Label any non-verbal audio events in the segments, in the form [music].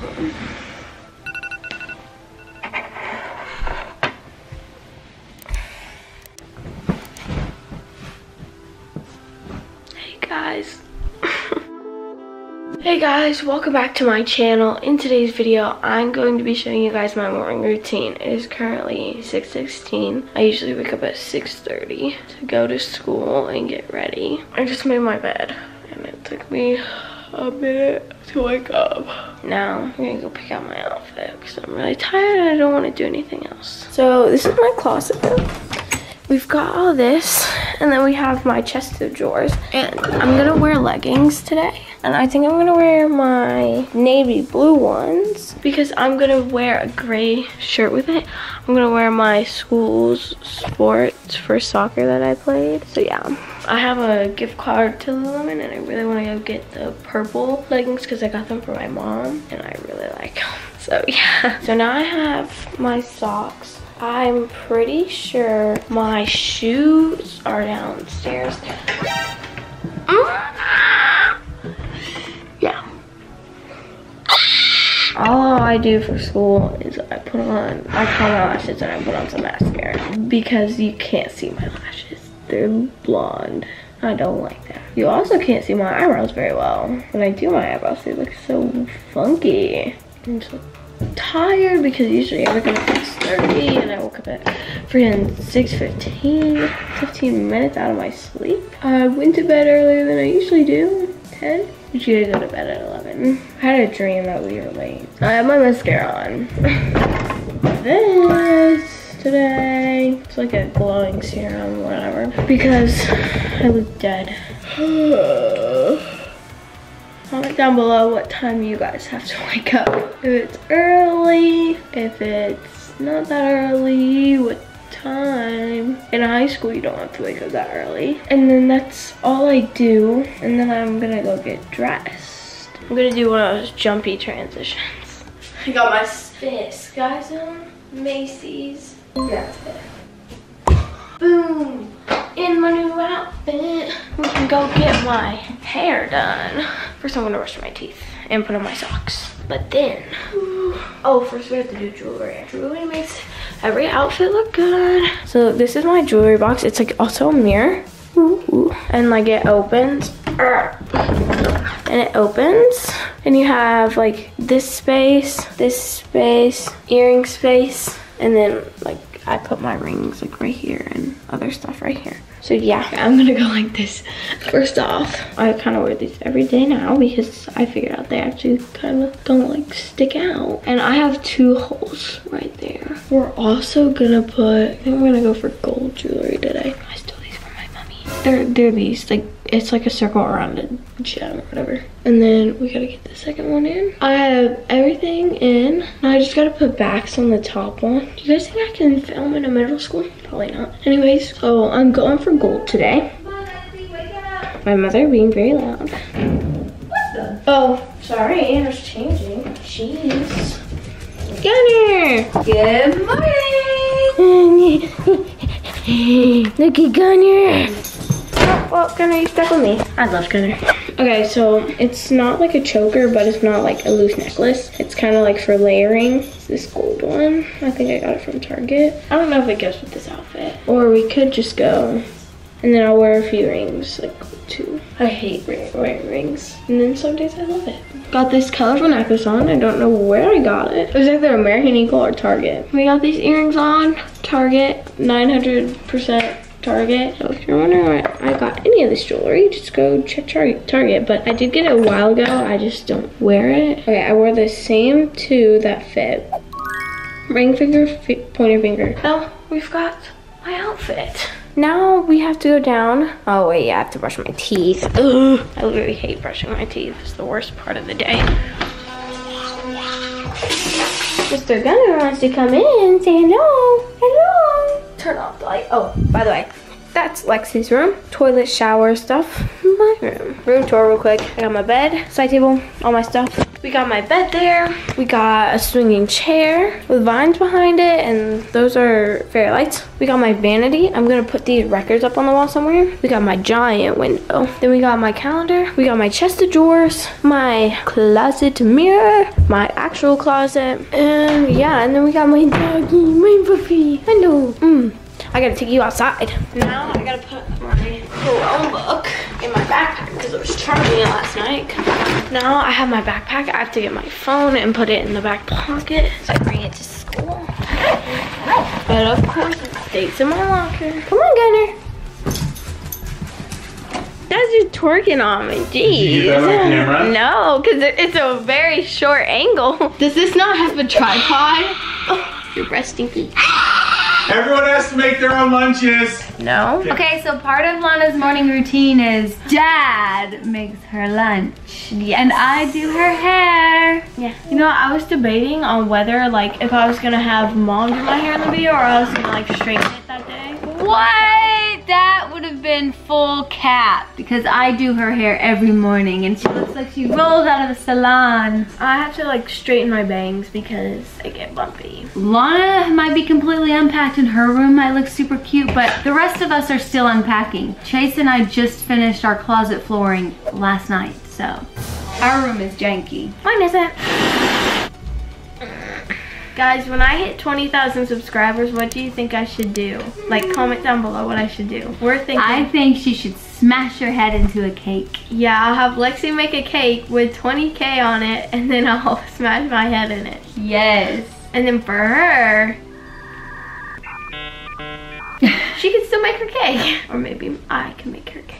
Hey guys. hey guys, welcome back to my channel. In today's video, I'm going to be showing you guys my morning routine. It is currently 6.16. I usually wake up at 6.30 to go to school and get ready. I just made my bed and it took me a minute to wake up. Now, I'm gonna go pick out my outfit because I'm really tired and I don't want to do anything else. So this is my closet though. We've got all this, and then we have my chest of drawers. And I'm gonna wear leggings today. And I think I'm gonna wear my navy blue ones because I'm gonna wear a gray shirt with it. I'm gonna wear my school's sports for soccer that I played. So yeah, I have a gift card to Lululemon and I really wanna go get the purple leggings because I got them for my mom and I really like them. [laughs] So yeah, so now I have my socks. I'm pretty sure my shoes are downstairs. [gasps] Yeah. All I do for school is I put on, I curl my lashes and I put on some mascara because you can't see my lashes. They're blonde. I don't like that. You also can't see my eyebrows very well. When I do my eyebrows, they look so funky. I'm so tired because usually I wake up at 6.30 and I woke up at freaking 6.15, 15 minutes out of my sleep. I went to bed earlier than I usually do, 10. Usually I go to bed at 11. I had a dream that we were late. I have my mascara on. [laughs] this today, it's like a glowing serum, whatever, because I look dead. [sighs] Comment down below what time you guys have to [laughs] wake up. If it's early, if it's not that early, what time. In high school, you don't have to wake up that early. And then that's all I do. And then I'm gonna go get dressed. I'm gonna do one of those jumpy transitions. [laughs] I got my this guys on Macy's. It. Boom in my new outfit. We can go get my hair done. First I'm gonna brush my teeth and put on my socks. But then, oh, first we have to do jewelry. Jewelry makes every outfit look good. So this is my jewelry box. It's like also a mirror. Ooh, and like it opens. And it opens. And you have like this space, this space, earring space, and then like I put my rings like right here and other stuff right here. So yeah, I'm gonna go like this. First off, I kind of wear these every day now because I figured out they actually kind of don't like stick out. And I have two holes right there. We're also gonna put, I think I'm gonna go for gold jewelry today. I stole these from my mommy. They're, they're these, like, it's like a circle around a gem or whatever. And then we gotta get the second one in. I have everything in. Now I just gotta put backs on the top one. Do you guys think I can film in a middle school? Probably not. Anyways, so I'm going for gold today. My mother being very loud. What the? Oh, sorry, Anna's changing. Jeez. Gunner! Good morning! [laughs] Look at Gunner! Well, Gunner, you stuck with me. I love Gunner. Okay, so it's not like a choker, but it's not like a loose necklace. It's kind of like for layering. It's this gold one. I think I got it from Target. I don't know if it goes with this outfit. Or we could just go, and then I'll wear a few rings, like two. I hate wearing rings. And then some days I love it. Got this colorful necklace on. I don't know where I got it. It was either American Eagle or Target. We got these earrings on. Target, 900% Target. So if you're wondering where I got any of this jewelry, just go check Target. But I did get it a while ago. I just don't wear it. Okay, I wore the same two that fit. Ring finger, pointer finger. Now we've got my outfit. Now we have to go down. Oh wait, yeah, I have to brush my teeth. Ugh, I literally hate brushing my teeth. It's the worst part of the day. Mr. Gunner wants to come in say hello. Hello. Turn off the light. Oh, by the way, that's Lexi's room. Toilet, shower stuff. My room. Room tour real quick. I got my bed, side table, all my stuff. We got my bed there. We got a swinging chair with vines behind it, and those are fairy lights. We got my vanity. I'm gonna put these records up on the wall somewhere. We got my giant window. Then we got my calendar. We got my chest of drawers, my closet mirror, my actual closet, and yeah, and then we got my doggy, my puppy. Hello. Mm. I gotta take you outside. Now I gotta put my Chromebook in my backpack because I was charging it last night. Now I have my backpack. I have to get my phone and put it in the back pocket so I bring it to school. But of course it stays in my locker. Come on, Gunner. That's just twerking on me. Jeez. Did you get that camera? [laughs] No, because it's a very short angle. Does this not have a tripod? Oh, [gasps] you're resting feet. Everyone has to make their own lunches. No. Okay, so part of Launa's morning routine is dad makes her lunch. And I do her hair. Yeah. You know, I was debating on whether, like, if I was gonna have mom do my hair in the video or I was gonna, like, straighten it that day. What? That would have been full cap because I do her hair every morning and she looks like she rolls out of the salon. I have to, like, straighten my bangs because I get bumpy. Launa might be completely unpacked and her room might look super cute, but the rest of us are still unpacking. Chase and I just finished our closet flooring last night, so our room is janky. Mine isn't. Guys, when I hit 20,000 subscribers, what do you think I should do? Like, comment down below what I should do. We're thinking... I think she should smash her head into a cake. Yeah, I'll have Lexi make a cake with 20k on it, and then I'll [laughs] smash my head in it. Yes. And then for her, [laughs] she can still make her cake. Or maybe I can make her cake.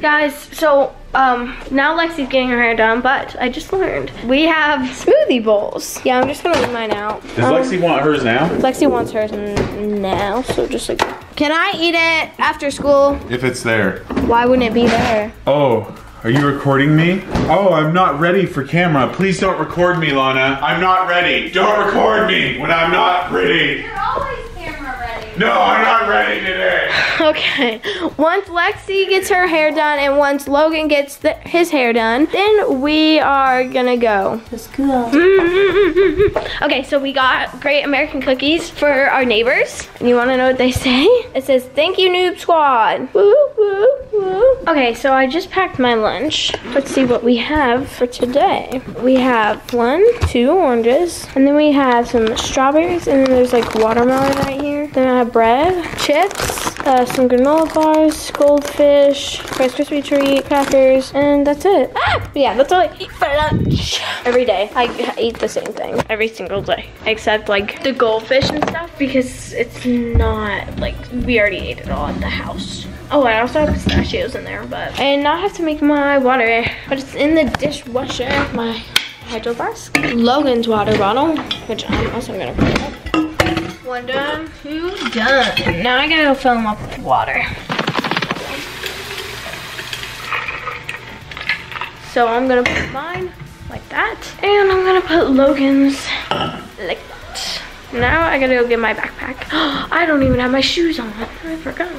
Guys, so um, now Lexi's getting her hair done, but I just learned we have smoothie bowls. Yeah, I'm just gonna leave mine out. Does Um, Lexi want hers now? Lexi wants hers now, so just like. Can I eat it after school? If it's there. Why wouldn't it be there? Oh, are you recording me? Oh, I'm not ready for camera. Please don't record me, Launa. I'm not ready. Don't record me when I'm not ready. You're always camera ready. No, I'm not ready today. [laughs] Okay, once Lexi gets her hair done and once Logan gets the, his hair done, then we are gonna go. Let's go. Mm-hmm. [laughs] Okay, so we got Great American Cookies for our neighbors. And you wanna know what they say? It says, thank you, Noob Squad. Woo, woo, woo. Okay, so I just packed my lunch. Let's see what we have for today. We have one, two oranges, and then we have some strawberries, and then there's like watermelon right here. Then I have bread, chips, uh, some granola bars, goldfish, Rice Krispie treat, crackers, and that's it. Ah! Yeah, that's all I eat for lunch. Every day, I eat the same thing every single day, except like the goldfish and stuff because it's not like we already ate it all at the house. Oh, I also have pistachios in there, but and now I have to make my water, but it's in the dishwasher. My hydro flask, Logan's water bottle, which I'm also gonna put up. One done, two done. Now I gotta go fill them up with water. So I'm gonna put mine like that. And I'm gonna put Logan's like that. Now I gotta go get my backpack. [gasps] I don't even have my shoes on. I forgot.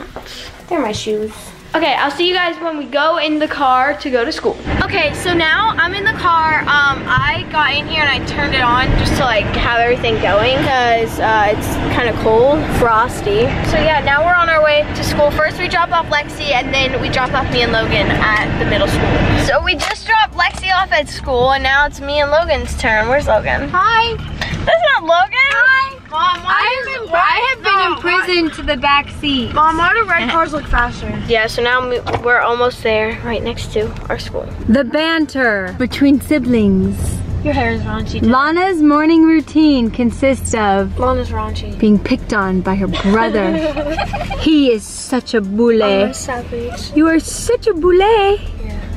They're my shoes. Okay, I'll see you guys when we go in the car to go to school. Okay, so now I'm in the car. Um, I got in here and I turned it on just to like have everything going because uh, it's kind of cold, frosty. So yeah, now we're on our way to school. First we drop off Lexi and then we drop off me and Logan at the middle school. So we just dropped Lexi off at school and now it's me and Logan's turn. Where's Logan? Hi. That's not Logan. Hi. Mom, I, I have been imprisoned to the back seat. Mom, why do red eh. cars look faster? Yeah, so now we- we're almost there, right next to our school. The banter between siblings. Your hair is raunchy. too. Launa's morning routine consists of Launa's raunchy. being picked on by her brother. [laughs] he is such a boule. Oh, savage. You are such a boule.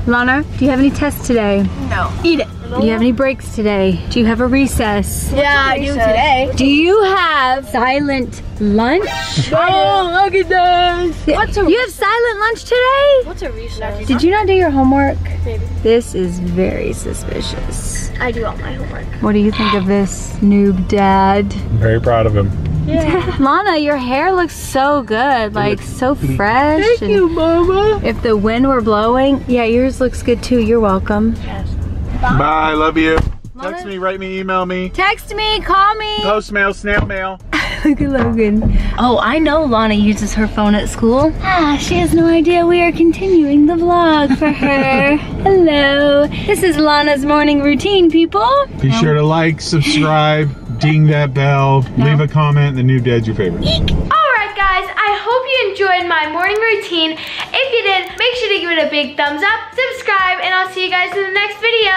Launa, do you have any tests today? No. Eat it. Do you have any breaks today? Do you have a recess? Yeah, I do today. Do you have silent lunch? [laughs] Oh, look at this. What's a You have silent lunch today? What's a recess? Did you not do your homework? Maybe. This is very suspicious. I do all my homework. What do you think of this noob dad? I'm Very proud of him. Yeah. [laughs] Launa, your hair looks so good, like so fresh. Thank you, Mama. If the wind were blowing, yeah, yours looks good too. You're welcome. Bye, love you. Text me, write me, email me. Text me, call me. Post mail, snail mail. [laughs] Look at Logan. Oh, I know Launa uses her phone at school. Ah, she has no idea we are continuing the vlog for her. [laughs] Hello. This is Launa's morning routine, people. Be sure to like, subscribe, [laughs] ding that bell, leave a comment. The new dad's your favorite. Alright guys, I hope you enjoyed my morning routine. If you did, make sure to give it a big thumbs up, subscribe, and I'll see you guys in the next video.